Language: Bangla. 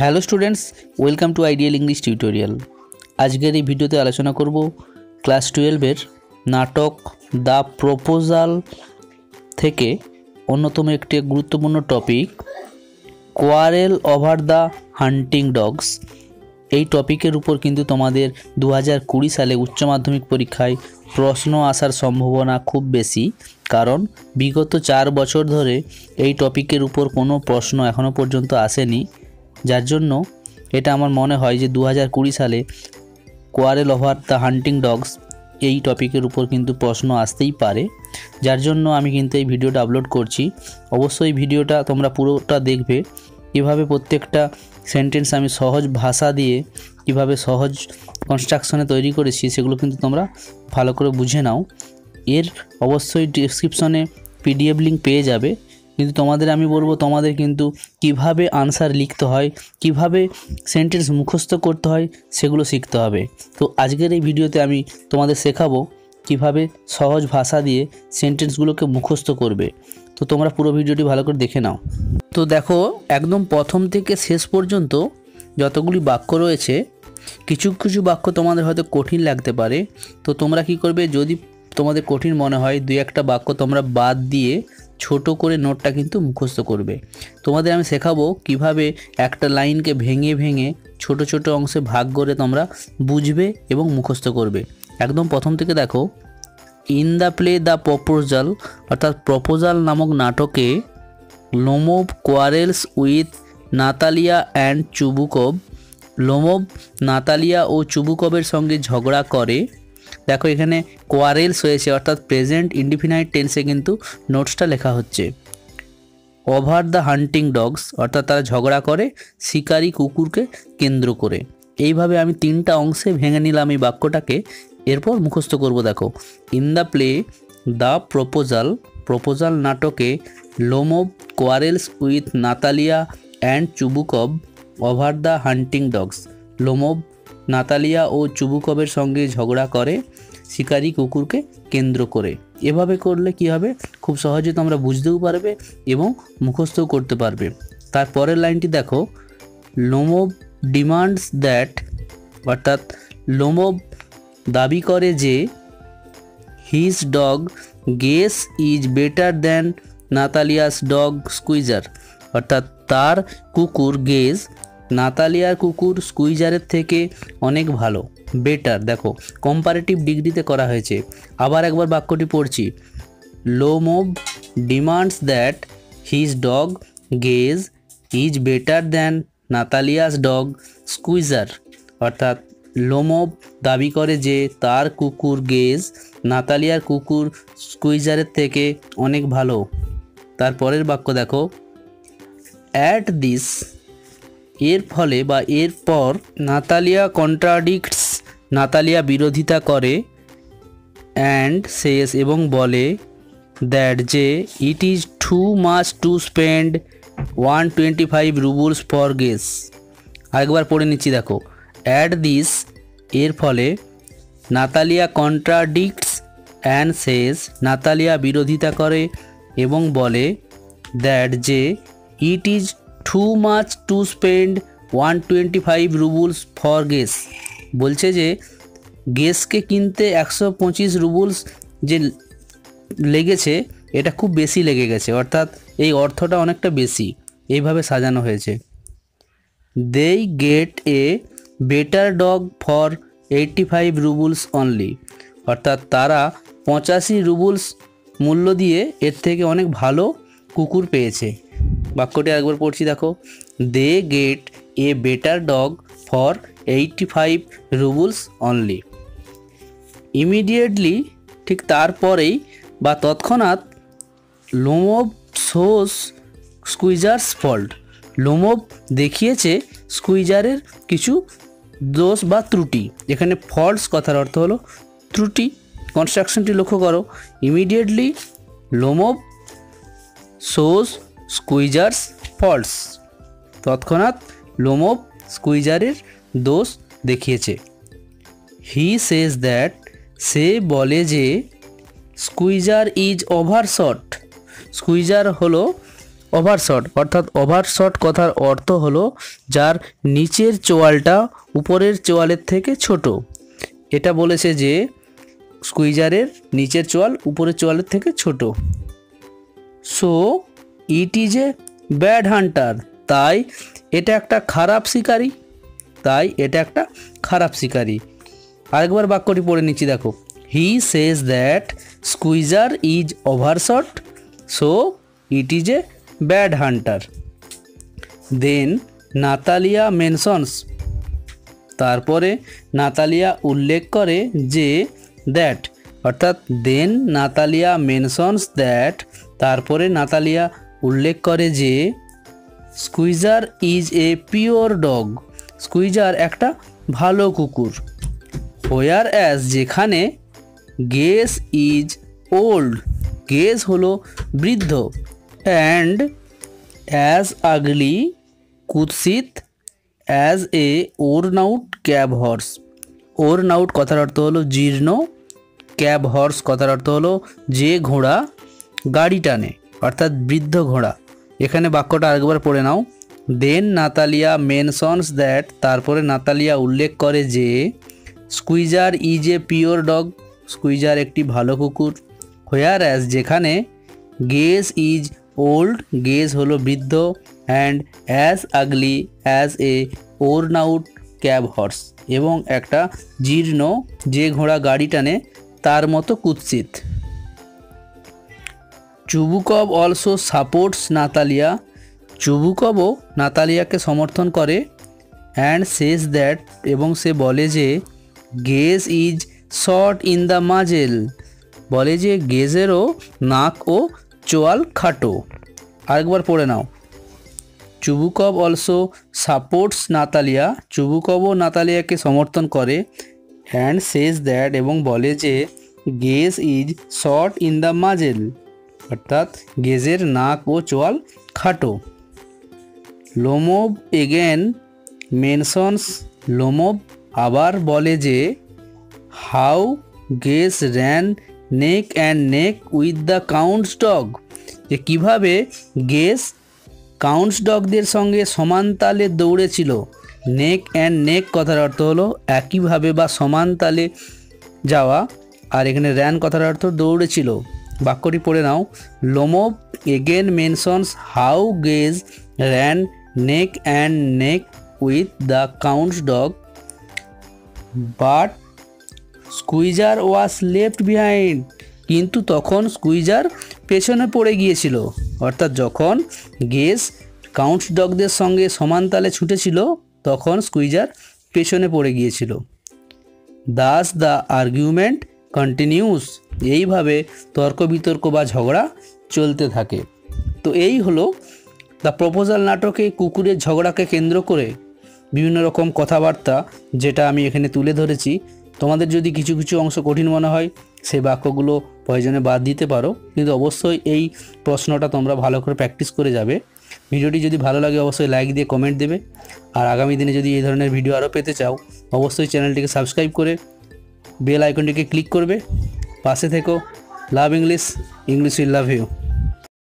Hello students, welcome to ideal English tutorial. আজকের এই ভিডিওতে আলোচনা করব ক্লাস টুয়েলভের নাটক দ্য প্রপোজাল থেকে অন্যতম একটি গুরুত্বপূর্ণ topic, quarrel over the hunting dogs. এই টপিকের উপর কিন্তু তোমাদের দু হাজার কুড়ি সালে উচ্চ মাধ্যমিক পরীক্ষায় প্রশ্ন আসার সম্ভাবনা খুব বেশি, কারণ বিগত চার বছর ধরে এই টপিকের উপর কোনো প্রশ্ন এখনও পর্যন্ত আসেনি। যার জন্য এটা আমার মনে হয় যে দু হাজার কুড়ি সালে quarrel over the hunting dogs এই টপিকের উপর কিন্তু প্রশ্ন আসতেই পারে। যার জন্য আমি কিন্তু এই ভিডিওটা আপলোড করছি। অবশ্যই ভিডিওটা তোমরা পুরোটা দেখবে। এভাবে প্রত্যেকটা সেন্টেন্স আমি সহজ ভাষা দিয়ে কীভাবে সহজ কনস্ট্রাকশনে তৈরি করেছি, সেগুলো কিন্তু তোমরা ভালো করে বুঝে নাও। এর অবশ্যই ডিসক্রিপশনে পিডিএফ লিঙ্ক পেয়ে যাবে। কিন্তু তোমাদের আমি বলব, তোমাদের কিন্তু কীভাবে আনসার লিখতে হয়, কীভাবে সেন্টেন্স মুখস্থ করতে হয়, সেগুলো শিখতে হবে। তো আজকের এই ভিডিওতে আমি তোমাদের শেখাবো কীভাবে সহজ ভাষা দিয়ে সেন্টেন্সগুলোকে মুখস্থ করবে। তো তোমরা পুরো ভিডিওটি ভালো করে দেখে নাও। তো দেখো, একদম প্রথম থেকে শেষ পর্যন্ত যতগুলি বাক্য রয়েছে, কিছু কিছু বাক্য তোমাদের হয়তো কঠিন লাগতে পারে। তো তোমরা কি করবে, যদি তোমাদের কঠিন মনে হয়, দুই একটা বাক্য তোমরা বাদ দিয়ে ছোট করে নোটটা কিন্তু মুখস্থ করবে। তোমাদের আমি শেখাবো কীভাবে একটা লাইনকে ভেঙে ভেঙে ছোট ছোট অংশে ভাগ করে তোমরা বুঝবে এবং মুখস্থ করবে। একদম প্রথম থেকে দেখো, in the play the proposal অর্থাৎ প্রপোজাল নামক নাটকে Lomov quarrels with Natalia and Chubukov Lomov Natalia ও চুবুকবের সঙ্গে ঝগড়া করে দেখো এখানে কোয়ারেলস হয়েছে, অর্থাৎ প্রেজেন্ট ইন্ডিফিনাইট টেন্সে কিন্তু নোটসটা লেখা হচ্ছে। ওভার দ্য হান্টিং ডগস, অর্থাৎ তারা ঝগড়া করে, শিকারি কুকুরকে কেন্দ্র করে। এইভাবে আমি তিনটা অংশে ভেঙে নিলাম এই বাক্যটাকে। এরপর মুখস্থ করব, দেখো। In the play the proposal proposal নাটকে Lomov quarrels with Natalia and Chubukov over the hunting dogs Lomov Natalia ও চুবুকবের সঙ্গে ঝগড়া করে শিকারি কুকুরকে কেন্দ্র করে। এভাবে করলে কি হবে? খুব সহজে তোমরা বুঝতেও পারবে এবং মুখস্থও করতে পারবে। তারপরের লাইনটি দেখো। লোমোভ ডিমান্ডস দ্যাট, অর্থাৎ লোমোভ দাবি করে যে his dog Guess is better than Natalia's dog Squeezer, অর্থাৎ তার কুকুর গেজ নাতালিয়ার কুকুর স্কুইজারের থেকে অনেক ভালো। বেটার, দেখো কম্পারেটিভ ডিগ্রিতে করা হয়েছে। আবার একবার বাক্যটি পড়ছি। Lomov demands that his dog Guess is better than Natalia's dog Squeezer. অর্থাৎ লোমোভ দাবি করে যে তার কুকুর গেজ নাতালিয়ার কুকুর স্কুইজারের থেকে অনেক ভালো। তারপরের বাক্য দেখো। অ্যাট দিস এর ফলে বা এরপর নাতালিয়া কন্ট্রাডিক্টস, নাতালিয়া বিরোধিতা করে অ্যান্ড শেষ এবং বলে দ্যাট যে it is too much to spend one twenty five roubles for Guess আরেকবার পড়ে নিচ্ছি, দেখো। অ্যাট দিস এর ফলে নাতালিয়া কন্ট্রাডিক্টস অ্যান্ড শেষ নাতালিয়া বিরোধিতা করে এবং বলে দ্যাট যে it is too much to spend one twenty five roubles for Guess বলছে যে গেসকে কিনতে একশো পঁচিশ রুবুলস যে লেগেছে, এটা খুব বেশি লেগে গেছে। অর্থাৎ এই অর্থটা অনেকটা বেশি। এইভাবে সাজানো হয়েছে। They get a better dog for eighty five roubles only অর্থাৎ তারা পঁচাশি রুবুলস মূল্য দিয়ে এর থেকে অনেক ভালো কুকুর পেয়েছে। বাক্যটি একবার পড়ছি, দেখো। They get a better dog for eighty five roubles only immediately ঠিক তারপরেই বা তৎক্ষণাৎ Lomov shows Squeezer's fault Lomov দেখিয়েছে স্কুইজারের কিছু দোষ বা ত্রুটি। এখানে ফল্টস কথার অর্থ হলো ত্রুটি। কনস্ট্রাকশনটি লক্ষ্য করো। Immediately Lomov shows Squeezer's faults. তৎক্ষণাৎ লোমোভ স্কুইজারের দোষ দেখিয়েছে। হি সেজ দ্যাট সে বলে যে, স্কুইজার ইজ ওভারশট স্কুইজার হলো ওভারশট অর্থাৎ ওভারশট কথার অর্থ হলো যার নিচের চোয়ালটা উপরের চোয়ালের থেকে ছোট। এটা বলেছে যে, স্কুইজারের নিচের চোয়াল উপরের চোয়ালের থেকে ছোট। So it is a bad hunter তাই এটা একটা খারাপ শিকারী। তাই এটা একটা খারাপ শিকারী। আরেকবার বাক্যটি পড়ে নিচ্ছি, দেখো। He says that Squeezer is overshot so it is a bad hunter then Natalia mentions তারপরে নাতালিয়া উল্লেখ করে যে দ্যাট অর্থাৎ দেন নাতালিয়া মেনশনস দ্যাট তারপরে নাতালিয়া উল্লেখ করে যে, Squeezer is a pure dog. Squeezer একটা ভালো কুকুর। হোয়ার অ্যাজ যেখানে গেস ইজ ওল্ড, গেস হলো বৃদ্ধ। অ্যান্ড অ্যাজ আগলি, কুৎসিত as a worn out cab horse. Worn out কথার অর্থ হলো জীর্ণ, ক্যাব হর্স কথার অর্থ হলো যে ঘোড়া গাড়ি টানে। অর্থাৎ বৃদ্ধ ঘোড়া। এখানে বাক্যটা আরেকবার পড়ে নাও। দেন নাতালিয়া মেনশনস দ্যাট তারপরে নাতালিয়া উল্লেখ করে যে Squeezer is a pure dog Squeezer একটি ভালো কুকুর। হোয়ার অ্যাজ যেখানে গেস ইজ ওল্ড গেজ হলো বৃদ্ধ and as ugly as a worn out cab horse এবং একটা জীর্ণ যে ঘোড়া গাড়ি টানে, তার মতো কুৎসিত। Chubukov also supports Natalia. চুবুকবও নাতালিয়াকে সমর্থন করে অ্যান্ড সেজ দ্যাট এবং সে বলে যে, Guess is short in the muzzle. বলে যে, গেজেরও নাক ও চোয়াল খাটো। আরেকবার পড়ে নাও। Chubukov also supports Natalia. চুবুকবও নাতালিয়াকে সমর্থন করে অ্যান্ড সেজ দ্যাট এবং বলে যে, Guess is short in the muzzle. অর্থাৎ গেজের নাক ও চোয়াল খাটো। লোমব এগেন মেনশনস লোমব আবার বলে যে how Guess ran neck and neck with the count's dog যে কীভাবে গেস কাউন্টস ডগদের সঙ্গে সমান তালে দৌড়েছিল। নেক অ্যান্ড নেক কথার অর্থ হলো একইভাবে বা সমান তালে যাওয়া। আর এখানে র্যান কথার অর্থ দৌড়েছিল। বাক্যটি পড়ে নাও। Lomov again mentions how Guess ran neck and neck with the Count's dog but Squeezer was left behind কিন্তু তখন স্কুইজার পেছনে পড়ে গিয়েছিল। অর্থাৎ যখন গেস কাউন্টস ডগদের সঙ্গে সমান তালে ছুটেছিল, তখন স্কুইজার পেছনে পড়ে গিয়েছিল। দাস দ্য আর্গুমেন্ট কন্টিনিউস এইভাবে তর্ক বিতর্ক বা ঝগড়া চলতে থাকে। তো এই হলো দ্য প্রপোজাল নাটকে কুকুরের ঝগড়াকে কেন্দ্র করে বিভিন্ন রকম কথাবার্তা যেটা আমি এখানে তুলে ধরেছি। তোমাদের যদি কিছু কিছু অংশ কঠিন মনে হয় সেই বাক্যগুলো প্রয়োজনে বাদ দিতে পারো। কিন্তু অবশ্যই এই প্রশ্নটা তোমরা ভালো করে প্র্যাকটিস করে যাবে। ভিডিওটি যদি ভালো লাগে, অবশ্যই লাইক দিয়ে কমেন্ট দেবে। আর আগামী দিনে যদি এই ধরনের ভিডিও আরও পেতে চাও, অবশ্যই চ্যানেলটিকে সাবস্ক্রাইব করে বেল আইকনটিকে ক্লিক করবে। পাশে থেকো। Love English English will love you.